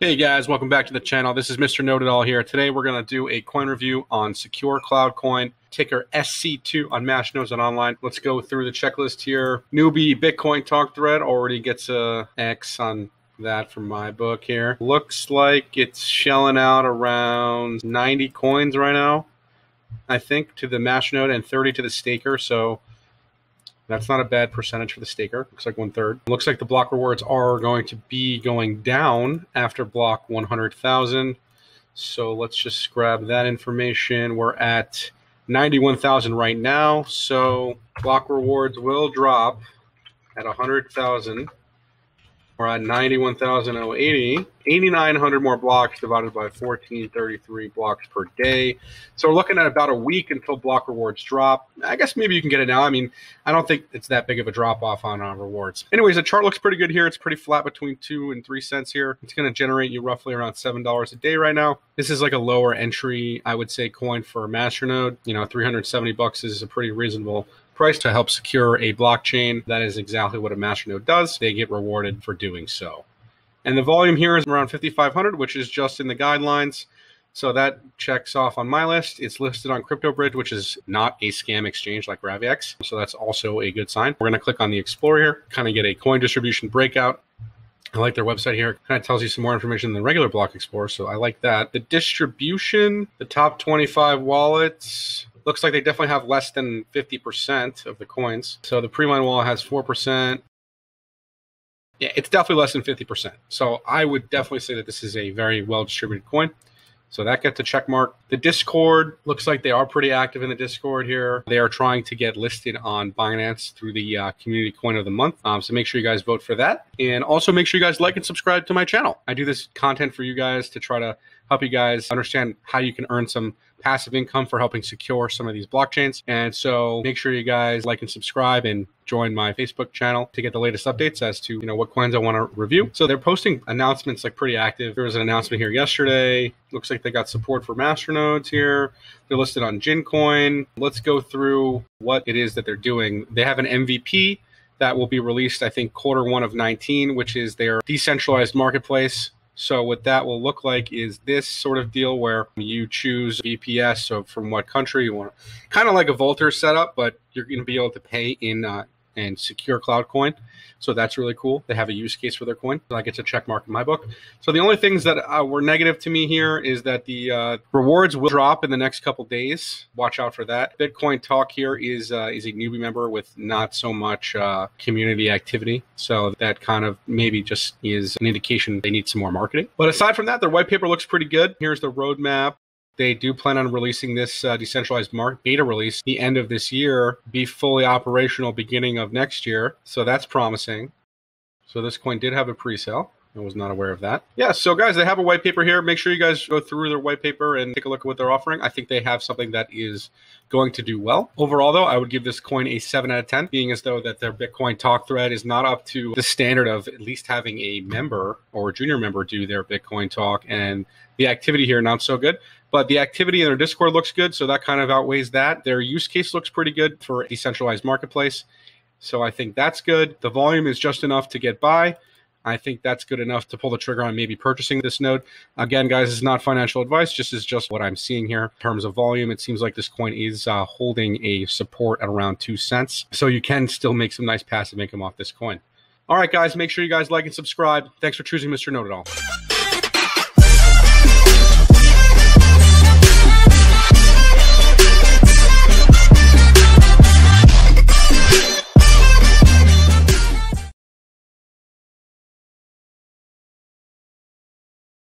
Hey guys, welcome back to the channel. This is Mr. Node It All here. Today we're going to do a coin review on Secure Cloud Coin, ticker SC2 on Masternodes and online. Let's go through the checklist here. Newbie Bitcoin talk thread already gets a X on that from my book here. Looks like it's shelling out around 90 coins right now, I think, to the Masternode and 30 to the staker. So that's not a bad percentage for the staker. Looks like one third. Looks like the block rewards are going to be going down after block 100,000. So let's just grab that information. We're at 91,000 right now. So block rewards will drop at 100,000 we're at 91,080. 8,900 more blocks divided by 1433 blocks per day. So we're looking at about a week until block rewards drop. I guess maybe you can get it now. I mean, I don't think it's that big of a drop off on uh, rewards. Anyways, the chart looks pretty good here. It's pretty flat between two and three cents here. It's going to generate you roughly around $7 a day right now. This is like a lower entry, I would say, coin for a Masternode. You know, 370 bucks is a pretty reasonable price to help secure a blockchain. That is exactly what a masternode does. They get rewarded for doing so. And the volume here is around 5,500, which is just in the guidelines. So that checks off on my list. It's listed on CryptoBridge, which is not a scam exchange like Graviex. So that's also a good sign. We're going to click on the Explorer here, kind of get a coin distribution breakout. I like their website here. Kind of tells you some more information than regular Block Explorer, so I like that. The distribution, the top 25 wallets, looks like they definitely have less than 50% of the coins. So the pre-mine wallet has 4%. Yeah, it's definitely less than 50%. So I would definitely say that this is a very well distributed coin. So that gets a check mark. The Discord looks like they are pretty active in the Discord here. They are trying to get listed on Binance through the uh, Community Coin of the Month. Um, so make sure you guys vote for that. And also make sure you guys like and subscribe to my channel. I do this content for you guys to try to help you guys understand how you can earn some passive income for helping secure some of these blockchains. And so make sure you guys like and subscribe and join my Facebook channel to get the latest updates as to, you know, what coins I want to review. So they're posting announcements like pretty active. There was an announcement here yesterday. Looks like they got support for masternodes here. They're listed on Gincoin. Let's go through what it is that they're doing. They have an MVP that will be released, I think, quarter one of 19, which is their decentralized marketplace so what that will look like is this sort of deal where you choose VPS, so from what country you want, kind of like a Vultr setup, but you're going to be able to pay in uh, and secure cloud coin. So that's really cool. They have a use case for their coin. I get a check mark in my book. So the only things that uh, were negative to me here is that the uh, rewards will drop in the next couple days. Watch out for that. Bitcoin Talk here is uh, is a newbie member with not so much uh, community activity. So that kind of maybe just is an indication they need some more marketing. But aside from that, their white paper looks pretty good. Here's the roadmap. They do plan on releasing this uh, decentralized mark beta release the end of this year, be fully operational beginning of next year. So that's promising. So this coin did have a pre-sale. I was not aware of that. Yeah, so guys, they have a white paper here. Make sure you guys go through their white paper and take a look at what they're offering. I think they have something that is going to do well. Overall, though, I would give this coin a 7 out of 10, being as though that their Bitcoin talk thread is not up to the standard of at least having a member or a junior member do their Bitcoin talk. And the activity here, not so good. But the activity in their Discord looks good, so that kind of outweighs that. Their use case looks pretty good for a decentralized marketplace. So I think that's good. The volume is just enough to get by. I think that's good enough to pull the trigger on maybe purchasing this node. Again, guys, it's not financial advice. Just is just what I'm seeing here in terms of volume. It seems like this coin is uh, holding a support at around two cents, so you can still make some nice passive income off this coin. All right, guys, make sure you guys like and subscribe. Thanks for choosing Mr. Node at All.